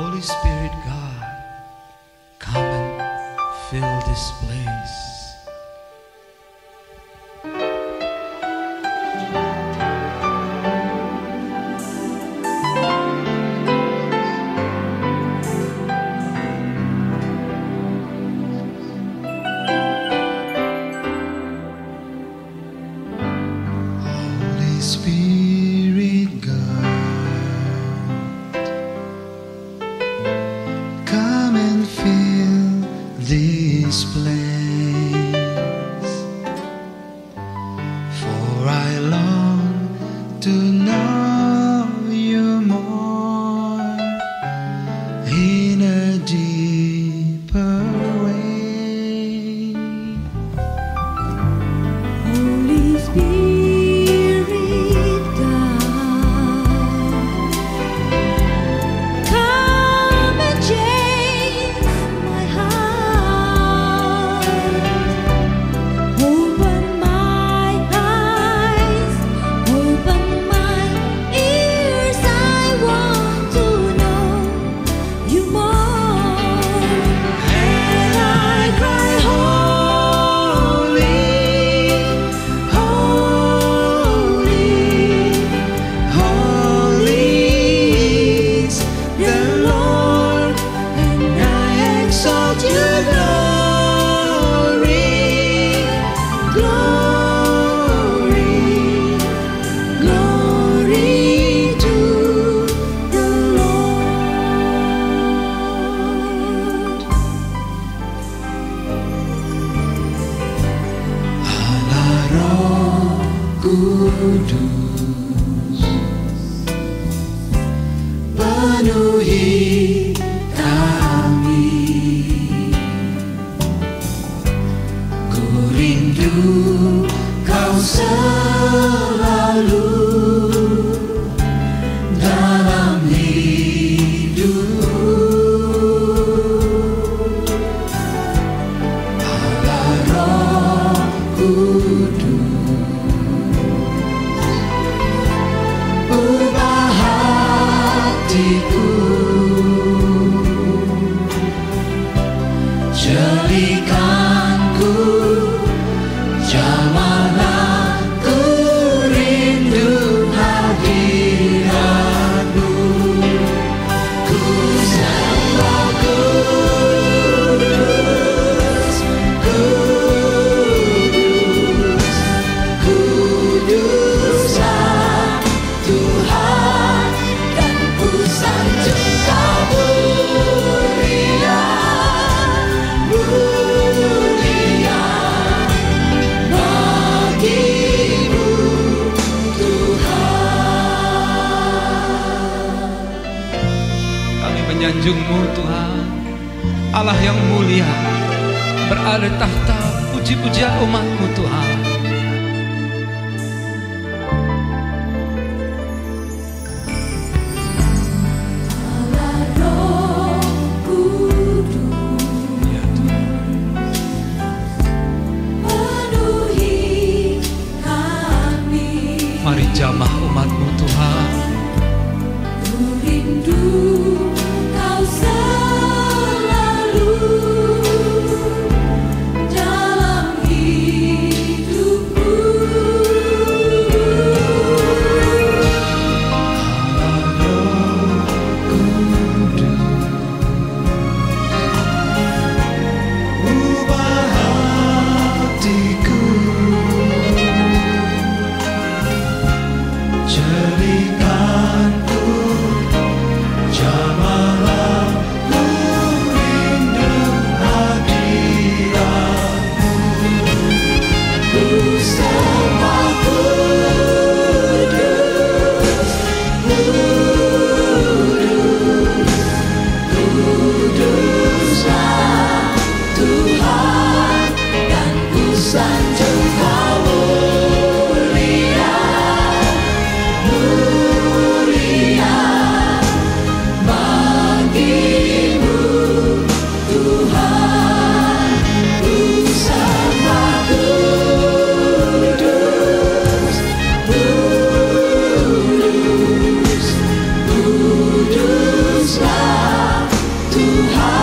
Holy Spirit God, come and fill this place. Spirit. do not Manuhi. menyanjungmu Tuhan. Allah yang mulia Berada tahta puji-pujian umatmu Tuhan. who does. you high.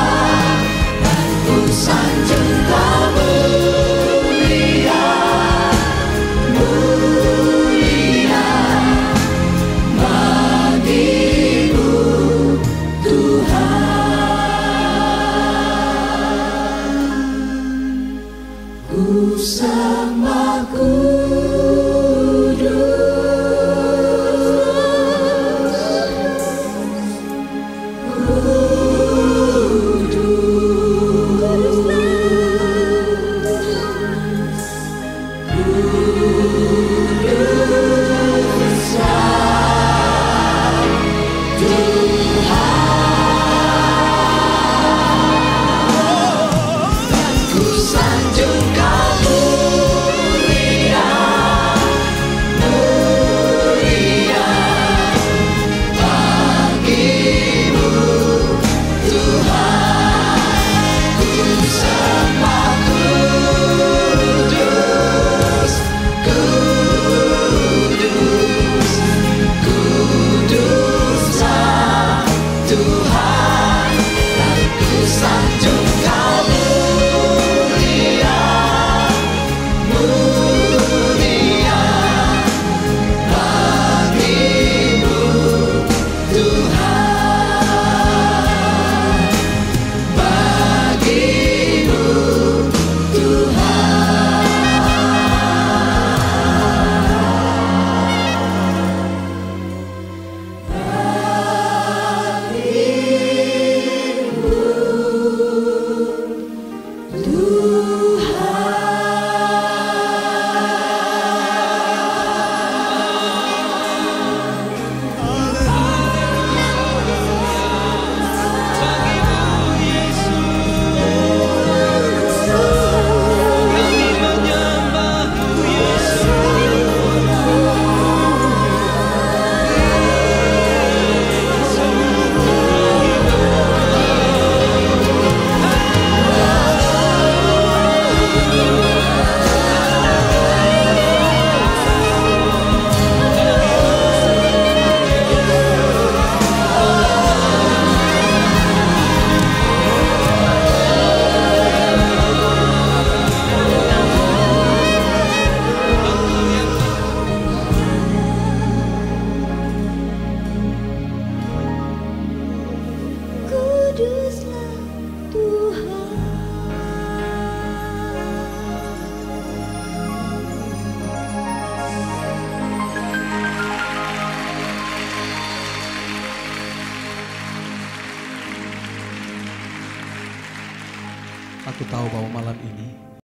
Aku tahu bahwa malam ini